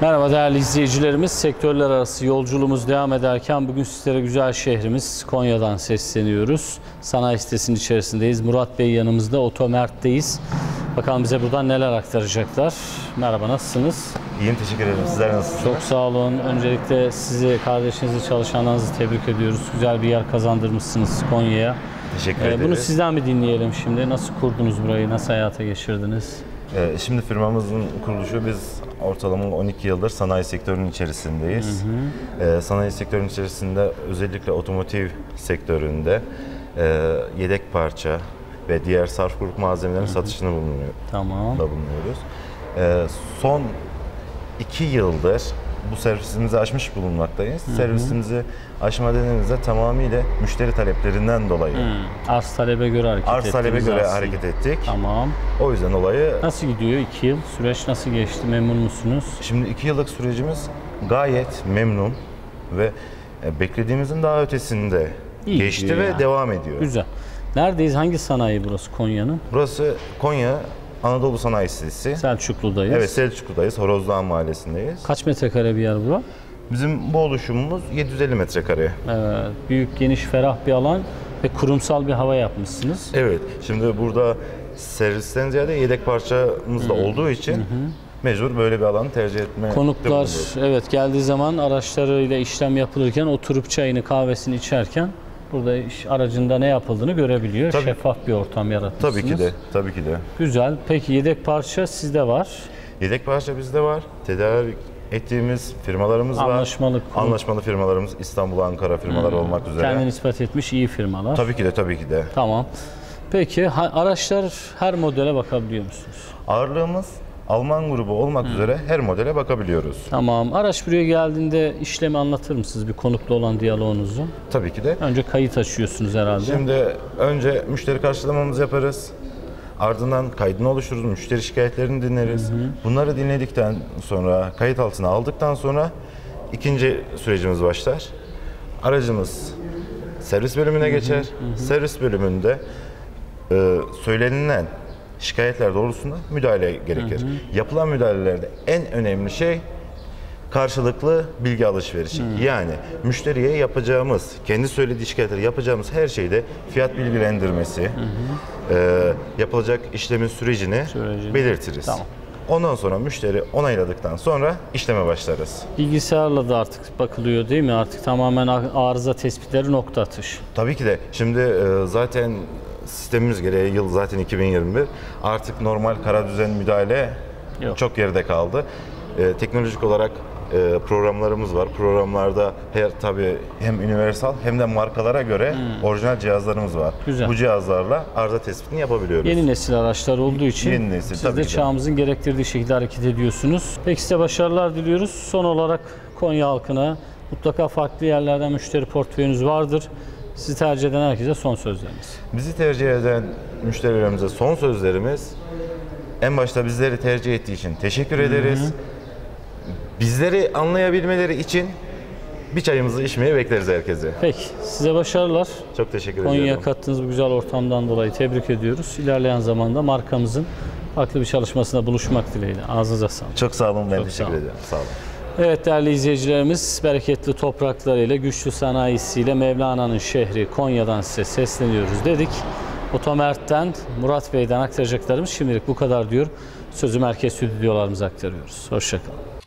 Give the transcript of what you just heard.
Merhaba değerli izleyicilerimiz. Sektörler arası yolculuğumuz devam ederken bugün sizlere güzel şehrimiz Konya'dan sesleniyoruz. Sanayi sitesinin içerisindeyiz. Murat Bey yanımızda, Otomert'teyiz. Bakalım bize buradan neler aktaracaklar. Merhaba, nasılsınız? İyiyim teşekkür ederim. Sizler nasılsınız? Çok sağ olun. Öncelikle sizi, kardeşinizi, çalışanlarınızı tebrik ediyoruz. Güzel bir yer kazandırmışsınız Konya'ya. Teşekkür Ee, ederiz. bunu sizden bir dinleyelim şimdi. Nasıl kurdunuz burayı, nasıl hayata geçirdiniz? Ee, şimdi firmamızın kuruluşu biz ortalama 12 yıldır sanayi sektörünün içerisindeyiz. Ee, sanayi sektörünün içerisinde özellikle otomotiv sektöründe e, yedek parça ve diğer sarf grup malzemelerin satışını bulunuyor, Tamam. da bulunuyoruz. Ee, son 2 yıldır bu servisimizi açmış bulunmaktayız. Servisimizi açma nedenimiz de tamamıyla müşteri taleplerinden dolayı. Hmm, Arz talebe göre hareket Arz talebe göre aslında. hareket ettik. Tamam. O yüzden olayı Nasıl gidiyor? İki yıl. Süreç nasıl geçti? Memnun musunuz? Şimdi iki yıllık sürecimiz gayet memnun ve e, beklediğimizin daha ötesinde İyi geçti ve yani. devam ediyor. Güzel. Neredeyiz? Hangi sanayi burası Konya'nın? Burası Konya Anadolu Sanayi Sitesi. Selçuklu'dayız. Evet Selçuklu'dayız, Horozluğan Mahallesindeyiz. Kaç metrekare bir yer bu? Bizim bu oluşumumuz 750 metrekare. Evet. Büyük, geniş, ferah bir alan ve kurumsal bir hava yapmışsınız. Evet, şimdi burada servisten ziyade yedek parçamız da olduğu için mecbur böyle bir alanı tercih etme Konuklar evet geldiği zaman araçlarıyla işlem yapılırken oturup çayını kahvesini içerken burada iş aracında ne yapıldığını görebiliyor. Tabii. Şeffaf bir ortam yaratmışsınız. Tabii ki de, tabii ki de. Güzel. Peki yedek parça sizde var. Yedek parça bizde var. Tedarik ettiğimiz firmalarımız var. Anlaşmalı Anlaşmalı firmalarımız İstanbul, Ankara firmaları olmak üzere. Kendini ispat etmiş iyi firmalar. Tabii ki de tabii ki de. Tamam. Peki araçlar her modele bakabiliyor musunuz? Ağırlığımız Alman grubu olmak üzere her modele bakabiliyoruz. Tamam. Araç buraya geldiğinde işlemi anlatır mısınız bir konukla olan diyaloğunuzu? Tabii ki de. Önce kayıt açıyorsunuz herhalde. Şimdi önce müşteri karşılamamızı yaparız. Ardından kaydını oluştururuz, müşteri şikayetlerini dinleriz. Bunları dinledikten sonra, kayıt altına aldıktan sonra ikinci sürecimiz başlar. Aracımız servis bölümüne geçer. Servis bölümünde e, söylenilen şikayetler doğrultusunda müdahale gerekir. Yapılan müdahalelerde en önemli şey karşılıklı bilgi alışverişi. Yani müşteriye yapacağımız, kendi söylediği şikayetleri yapacağımız her şeyde fiyat bilgilendirmesi, e, yapılacak işlemin sürecini, Sürecini. belirtiriz. Tamam. Ondan sonra müşteri onayladıktan sonra işleme başlarız. Bilgisayarla da artık bakılıyor değil mi? Artık tamamen arıza tespitleri nokta atış. Tabii ki de şimdi e, zaten sistemimiz gereği yıl zaten 2021 artık normal kara düzen müdahale Yok. çok geride kaldı. E, teknolojik olarak e, programlarımız var. Programlarda her tabii hem universal hem de markalara göre orijinal cihazlarımız var. Hmm. Güzel. Bu cihazlarla arıza tespitini yapabiliyoruz. Yeni nesil araçlar olduğu için Yeni nesil, siz tabii de ki de. çağımızın gerektirdiği şekilde hareket ediyorsunuz. Peki size başarılar diliyoruz. Son olarak Konya halkına mutlaka farklı yerlerden müşteri portföyünüz vardır. Sizi tercih eden herkese son sözleriniz. Bizi tercih eden müşterilerimize son sözlerimiz en başta bizleri tercih ettiği için teşekkür ederiz. Bizleri anlayabilmeleri için bir çayımızı içmeye bekleriz herkese. Peki size başarılar. Çok teşekkür Konya'ya ediyorum. kattığınız bu güzel ortamdan dolayı tebrik ediyoruz. İlerleyen zamanda markamızın farklı bir çalışmasında buluşmak dileğiyle. Ağzınıza sağlık. Çok sağ olun ben Çok teşekkür ederim. Sağ olun. Evet değerli izleyicilerimiz, bereketli topraklarıyla, güçlü sanayisiyle Mevlana'nın şehri Konya'dan size sesleniyoruz dedik. Otomert'ten, Murat Bey'den aktaracaklarımız şimdilik bu kadar diyor. Sözü merkez stüdyolarımıza aktarıyoruz. Hoşçakalın.